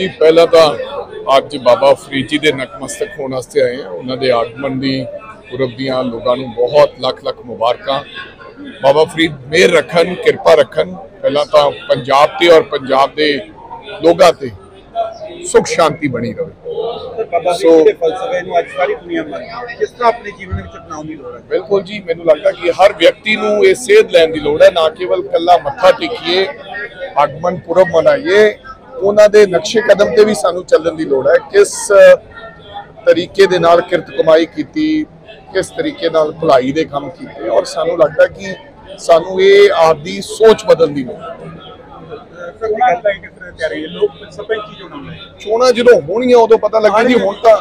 ਜੀ ਪਹਿਲਾਂ ਤਾਂ ਅੱਜ ਬਾਬਾ ਫਰੀਦ ਜੀ ਦੇ ਨਤਮਸਤਕ ਹੋਣ ਵਾਸਤੇ ਆਏ ਹਾਂ। ਉਹਨਾਂ ਦੇ ਆਗਮਨ ਦੀ ਪੁਰਬ ਦੀਆਂ ਲੋਕਾਂ ਨੂੰ ਬਹੁਤ ਲੱਖ ਲੱਖ ਮੁਬਾਰਕਾਂ। ਬਾਬਾ ਫਰੀਦ ਮਿਹਰ ਰੱਖਣ ਕਿਰਪਾ ਰੱਖਣ। ਪਹਿਲਾਂ ਤਾਂ ਪੰਜਾਬ ਤੇ ਔਰ ਪੰਜਾਬ ਦੇ ਲੋਕਾਂ ਤੇ ਸੁਖ ਸ਼ਾਂਤੀ ਬਣੀ ਰਹੇ। ਬਾਬਾ ਸੋ- ਫਰੀਦ ਦੇ ਫਲਸਫੇ ਨੂੰ ਅੱਜ ਸਾਰੀ ਦੁਨੀਆ ਮੰਨਦੀ ਹੈ ਕਿਸ ਤਰ੍ਹਾਂ ਆਪਣੇ ਜੀਵਨ ਵਿੱਚ ਅਪਣਾਉਣ ਦੀ ਲੋੜ ਹੈ। ਬਿਲਕੁਲ ਜੀ ਮੈਨੂੰ ਲੱਗਦਾ ਕਿ ਹਰ ਵਿਅਕਤੀ ਨੂੰ ਇਹ ਸੇਧ ਲੈਣ ਦੀ ਲੋੜ ਹੈ। ਨਾ ਕੇਵਲ ਕੱਲਾ ਮੱਥਾ ਟੇਕੀਏ ਆਗਮਨ ਪੁਰਬ ਮਨਾਈਏ ਉਹਨਾਂ ਦੇ ਨਕਸ਼ੇ ਕਦਮ ਤੇ ਵੀ ਸਾਨੂੰ ਚੱਲਣ ਦੀ ਲੋੜ ਹੈ। ਕਿਸ ਤਰੀਕੇ ਦੇ ਨਾਲ ਕਿਰਤ ਕਮਾਈ ਕੀਤੀ, ਕਿਸ ਤਰੀਕੇ ਨਾਲ ਭਲਾਈ ਦੇ ਕੰਮ ਕੀਤੇ, ਔਰ ਸਾਨੂੰ ਲੱਗਦਾ ਕਿ ਸਾਨੂੰ ਇਹ ਆਪਦੀ ਸੋਚ ਬਦਲਣ ਦੀ ਲੋੜ ਹੈ। ਚੋਣਾਂ ਜਦੋਂ ਹੋਣਗੀਆਂ, ਉਦੋਂ ਪਤਾ ਲੱਗਣਾ ਹੁਣ ਤਾਂ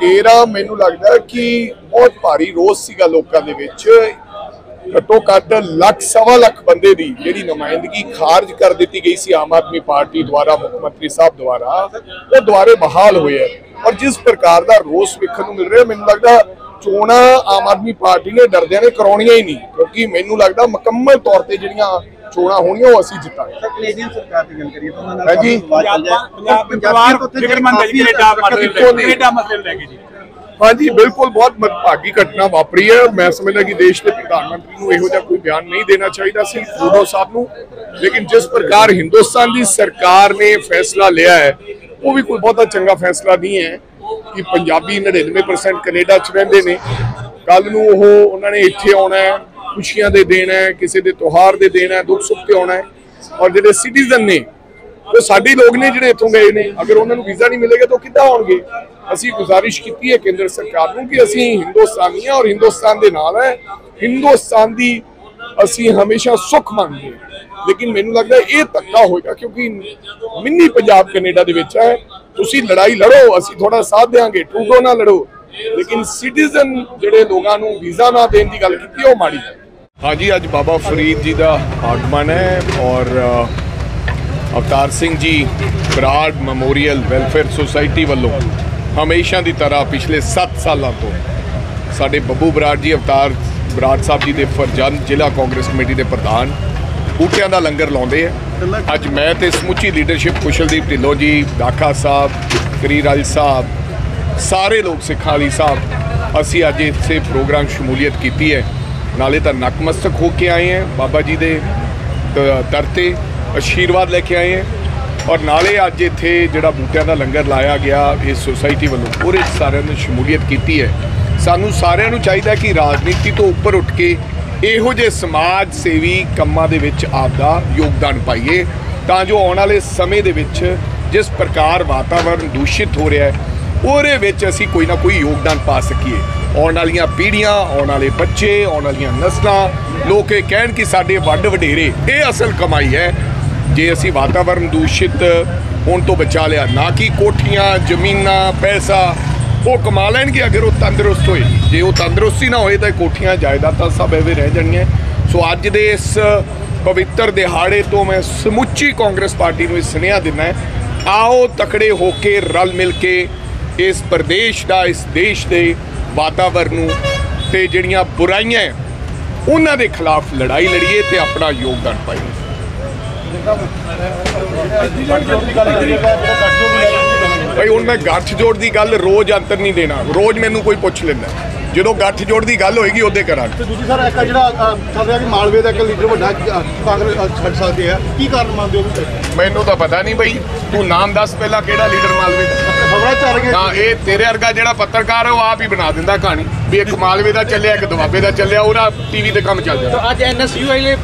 ਕੇਰਾ ਮੈਨੂੰ ਲੱਗਦਾ ਕਿ ਬਹੁਤ ਭਾਰੀ ਰੋਸ ਸੀਗਾ ਲੋਕਾਂ ਦੇ ਵਿੱਚ। ਘੱਟੋ ਘੱਟ ਲੱਖ ਸਵਾ ਲੱਖ ਬੰਦੇ ਦੀ ਜਿਹੜੀ ਨੁਮਾਇੰਦਗੀ ਖਾਰਜ ਕਰ ਦਿੱਤੀ ਗਈ ਸੀ ਆਮ ਆਦਮੀ ਪਾਰਟੀ ਦੁਆਰਾ ਮੁੱਖ ਮੰਤਰੀ ਸਾਹਿਬ ਦੁਆਰਾ ਉਹ ਦੁਆਰੇ ਬਹਾਲ ਹੋਏ ਹੈ ਔਰ ਜਿਸ ਪ੍ਰਕਾਰ ਦਾ ਰੋਸ ਵੇਖਣ ਨੂੰ ਮਿਲ ਰਿਹਾ ਮੈਨੂੰ ਲੱਗਦਾ ਚੋਣਾਂ ਆਮ ਆਦਮੀ ਪਾਰਟੀ ਨੇ ਡਰਦਿਆਂ ਨੇ ਕਰਾਉਣੀਆਂ ਹੀ ਨਹੀਂ ਕਿਉਂਕਿ ਮੈਨੂੰ ਲੱਗਦਾ ਮੁਕੰਮਲ ਤੌਰ ਤੇ ਜਿਹੜੀਆਂ ਚੋਣਾਂ ਹੋਣੀਆਂ ਉਹ ਅਸੀਂ ਜਿੱਤਾਂਗੇ। ਸਰ ਕੈਨੇਡੀਅਨ ਸਰਕਾਰ ਦੀ ਗੱਲ ਕਰੀਏ ਤਾਂ ਉਹਨਾਂ ਨਾਲ ਹਾਂਜੀ। ਕਾਫੀ ਵਿਵਾਦ ਚੱਲ ਰਿਹਾ ਪੰਜਾਬ ਪਰਿਵਾਰ ਉੱਥੇ ਫਿਕਰਮੰਦ ਹੈ ਜੀ ਕੈਨੇਡਾ ਮਸਲੇ ਨੂੰ ਲੈ ਕੇ ਕੈਨੇਡਾ ਮਸਲੇ ਨੂੰ ਲੈ ਕੇ ਜੀ। ਹਾਂਜੀ, ਬਿਲਕੁਲ ਬਹੁਤ ਮਦਭਾਗੀ ਘਟਨਾ ਵਾਪਰੀ ਹੈ। ਮੈਂ ਸਮਝਦਾ ਕਿ ਦੇਸ਼ ਦੇ ਪ੍ਰਧਾਨ ਮੰਤਰੀ ਨੂੰ ਇਹੋ ਜਿਹਾ ਕੋਈ ਬਿਆਨ ਨਹੀਂ ਦੇਣਾ ਚਾਹੀਦਾ ਸੀ ਟਰੂਡੋ ਸਾਹਿਬ ਨੂੰ। ਲੇਕਿਨ ਜਿਸ ਪ੍ਰਕਾਰ ਹਿੰਦੁਸਤਾਨ ਦੀ ਸਰਕਾਰ ਨੇ ਫੈਸਲਾ ਲਿਆ ਹੈ, ਉਹ ਵੀ ਕੋਈ ਬਹੁਤਾ ਚੰਗਾ ਫੈਸਲਾ ਨਹੀਂ ਹੈ ਕਿ ਪੰਜਾਬੀ 99% ਕੈਨੇਡਾ 'ਚ ਰਹਿੰਦੇ ਨੇ। ਕੱਲ ਨੂੰ ਉਹ ਉਹਨਾਂ ਨੇ ਇੱਥੇ ਆਉਣਾ ਹੈ, ਖੁਸ਼ੀਆਂ ਦੇ ਦਿਨ ਹੈ, ਕਿਸੇ ਦੇ ਤਿਉਹਾਰ ਦੇ ਦਿਨ ਹੈ, ਦੁੱਖ ਸੁੱਖ ਤੇ ਆਉਣਾ ਹੈ। ਔਰ ਜਿਹੜੇ ਸਿਟੀਜ਼ਨ ਨੇ, ਉਹ ਸਾਡੇ ਲੋਕ ਨੇ ਜਿਹੜੇ ਇੱਥੋਂ ਗਏ ਨੇ। ਅਗਰ ਉਹਨਾਂ ਨੂੰ ਵੀਜ਼ਾ ਨਹੀਂ ਮਿਲੇਗਾ ਤਾਂ ਉਹ ਕਿੱਦਾਂ ਆਉਣਗੇ? ਅਸੀਂ ਗੁਜ਼ਾਰਿਸ਼ ਕੀਤੀ ਹੈ ਕੇਂਦਰ ਸਰਕਾਰ ਨੂੰ ਕਿ ਅਸੀਂ ਹਿੰਦੁਸਤਾਨੀ ਔਰ ਹਿੰਦੁਸਤਾਨ ਦੇ ਨਾਲ ਹੈ। ਹਿੰਦੁਸਤਾਨ ਦੀ ਅਸੀਂ ਹਮੇਸ਼ਾ ਸੁੱਖ ਮੰਗਦੇ ਹਾਂ। ਲੇਕਿਨ ਮੈਨੂੰ ਲੱਗਦਾ ਇਹ ਧੱਕਾ ਹੋਏਗਾ ਕਿਉਂਕਿ ਮਿੰਨੀ ਪੰਜਾਬ ਕੈਨੇਡਾ ਦੇ ਵਿੱਚ ਹੈ। ਤੁਸੀਂ ਲੜਾਈ ਲੜੋ, ਅਸੀਂ ਥੋੜਾ ਸਾਥ ਦੇਾਂਗੇ ਟਰੂਡੋ ਨਾਲ ਲੜੋ। ਲੇਕਿਨ ਸਿਟੀਜ਼ਨ ਜਿਹੜੇ ਲੋਕਾਂ ਨੂੰ ਵੀਜ਼ਾ ਨਾ ਦੇਣ ਦੀ ਗੱਲ ਕੀਤੀ, ਉਹ ਮਾੜੀ ਹੈ। ਹਾਂਜੀ, ਅੱਜ ਬਾਬਾ ਫਰੀਦ ਜੀ ਦਾ ਆਗਮਨ ਹੈ ਔਰ Avtar Singh ji Brar memorial welfare society ਵੱਲੋਂ ਹਮੇਸ਼ਾ ਦੀ ਤਰ੍ਹਾਂ ਪਿਛਲੇ 7 ਸਾਲਾਂ ਤੋਂ ਸਾਡੇ ਬੱਬੂ ਬਰਾੜ ਜੀ, ਅਵਤਾਰ ਬਰਾੜ ਸਾਹਿਬ ਜੀ ਦੇ ਫਰਜ਼ੰਦ ਜ਼ਿਲ੍ਹਾ ਕਾਂਗਰਸ ਕਮੇਟੀ ਦੇ ਪ੍ਰਧਾਨ ਬੂਟਿਆਂ ਦਾ ਲੰਗਰ ਲਾਉਂਦੇ ਆ। ਅੱਜ ਮੈਂ ਤੇ ਸਮੁੱਚੀ ਲੀਡਰਸ਼ਿਪ ਕੁਸ਼ਲਦੀਪ ਢਿੱਲੋਂ ਜੀ ਦਾਖਾ ਸਾਹਿਬ ਕਰੀਰਾਜ ਸਾਹਿਬ, ਸਾਰੇ ਲੋਕ ਸਿੱਖਾਂ ਵਾਲੀ ਸਾਹਿਬ, ਅਸੀਂ ਅੱਜ ਇੱਥੇ ਪ੍ਰੋਗਰਾਮ ਸ਼ਮੂਲੀਅਤ ਕੀਤੀ ਹੈ। ਨਾਲੇ ਤਾਂ ਨਕਮਸਤਕ ਹੋ ਕੇ ਆਏ ਹਾਂ ਬਾਬਾ ਜੀ ਦੇ ਦਰ ਤੇ ਆਸ਼ੀਰਵਾਦ ਲੈ ਕੇ ਆਏ ਹਾਂ। ਔਰ ਨਾਲੇ ਅੱਜ ਇੱਥੇ ਜਿਹੜਾ ਬੂਟਿਆਂ ਦਾ ਲੰਗਰ ਲਾਇਆ ਗਿਆ ਇਸ ਸੁਸਾਇਟੀ ਵੱਲੋਂ ਪੂਰੇ ਸਾਰਿਆਂ ਨੇ ਸ਼ਮੂਲੀਅਤ ਕੀਤੀ ਹੈ। ਸਾਨੂੰ ਸਾਰਿਆਂ ਨੂੰ ਚਾਹੀਦਾ ਕਿ ਰਾਜਨੀਤੀ ਤੋਂ ਉੱਪਰ ਉੱਠ ਕੇ ਇਹੋ ਜਿਹੇ ਸਮਾਜ ਸੇਵੀ ਕੰਮਾਂ ਦੇ ਵਿੱਚ ਆਪਦਾ ਯੋਗਦਾਨ ਪਾਈਏ, ਤਾਂ ਜੋ ਆਉਣ ਵਾਲੇ ਸਮੇਂ ਦੇ ਵਿੱਚ ਜਿਸ ਪ੍ਰਕਾਰ ਵਾਤਾਵਰਣ ਦੂਸ਼ਿਤ ਹੋ ਰਿਹਾ ਹੈ, ਉਹਦੇ ਵਿੱਚ ਅਸੀਂ ਕੋਈ ਨਾ ਕੋਈ ਯੋਗਦਾਨ ਪਾ ਸਕੀਏ। ਆਉਣ ਵਾਲੀਆਂ ਪੀੜ੍ਹੀਆਂ, ਆਉਣ ਵਾਲੇ ਬੱਚੇ, ਆਉਣ ਵਾਲੀਆਂ ਨਸਲਾਂ, ਲੋਕ ਇਹ ਕਹਿਣ ਕਿ ਸਾਡੇ ਵੱਡ ਵਡੇਰੇ, ਇਹ ਅਸਲ ਕਮਾਈ ਹੈ ਜੇ ਅਸੀਂ ਵਾਤਾਵਰਣ ਦੂਸ਼ਿਤ ਹੋਣ ਤੋਂ ਬਚਾ ਲਿਆ ਨਾ ਕਿ ਕੋਠੀਆਂ ਜ਼ਮੀਨਾਂ ਪੈਸਾ ਉਹ ਕਮਾ ਲੈਣਗੇ ਅਗਰ ਉਹ ਤੰਦਰੁਸਤ ਹੋਏ। ਜੇ ਉਹ ਤੰਦਰੁਸਤੀ ਨਾ ਹੋਏ ਤਾਂ ਕੋਠੀਆਂ ਜਾਇਦਾਦਾਂ ਸਭ ਐਵੇਂ ਰਹਿ ਜਾਣਗੀਆਂ। ਸੋ ਅੱਜ ਦੇ ਇਸ ਪਵਿੱਤਰ ਦਿਹਾੜੇ ਤੋਂ ਮੈਂ ਸਮੁੱਚੀ ਕਾਂਗਰਸ ਪਾਰਟੀ ਨੂੰ ਇਹ ਸੁਨੇਹਾ ਦਿੰਦਾ ਹੈ ਆਓ ਤਕੜੇ ਹੋ ਕੇ ਰਲ ਮਿਲ ਕੇ ਇਸ ਪ੍ਰਦੇਸ਼ ਦਾ ਇਸ ਦੇਸ਼ ਦੇ ਵਾਤਾਵਰਨ ਨੂੰ ਤੇ ਜਿਹੜੀਆਂ ਬੁਰਾਈਆਂ ਹੈ, ਉਹਨਾਂ ਦੇ ਖਿਲਾਫ ਲੜਾਈ ਲੜੀਏ ਤੇ ਆਪਣਾ ਯੋਗਦਾਨ ਪਾਈਏ। ਭਾਈ ਹੁਣ ਮੈਂ ਗੱਠ ਜੋੜ ਦੀ ਗੱਲ ਰੋਜ਼ ਅੰਤਰ ਨਹੀਂ ਦੇਣਾ। ਰੋਜ਼ ਮੈਨੂੰ ਕੋਈ ਪੁੱਛ ਲੈਂਦਾ। ਜਦੋਂ ਗੱਠ ਜੋੜ ਦੀ ਗੱਲ ਹੋਏਗੀ ਉਹਦੇ ਕਰਾਂਗੇ। ਤੇ ਦੂਜੀ ਸਰ ਇੱਕ ਜਿਹੜਾ ਰਿਹਾ ਕਿ ਮਾਲਵੇ ਦਾ ਇੱਕ ਲੀਡਰ ਵੱਡਾ ਕਾਂਗਰਸ ਛੱਡ ਸਕਦੇ ਆ। ਕੀ ਕਾਰਨ ਮੰਨਦੇ ਹੋ ਤੁਸੀਂ? ਮੈਨੂੰ ਤਾਂ ਪਤਾ ਨਹੀਂ ਬਈ ਤੂੰ ਨਾਮ ਦੱਸ ਪਹਿਲਾਂ ਕਿਹੜਾ ਲੀਡਰ ਮਾਲਵੇ ਦਾ? ਖਬਰਾਂ ਚੱਲ ਰਹੀਆਂ। ਨਾ ਇਹ ਤੇਰੇ ਵਰਗਾ ਜਿਹੜਾ ਪੱਤਰਕਾਰ ਹੈ ਉਹ ਆਪ ਹੀ ਬਣਾ ਦਿੰਦਾ ਕਹਾਣੀ। ਵੀ ਇੱਕ ਮਾਲਵੇ ਦਾ ਚੱਲਿਆ ਇੱਕ ਦੁਆਬੇ ਦਾ ਚੱਲਿਆ ਉਹਦਾ ਟੀਵੀ ਤੇ ਕੰਮ ਚੱਲ ਜਾਂਦਾ ਅੱਜ ਐਨਐਸਯੂ ਵਾਲੇ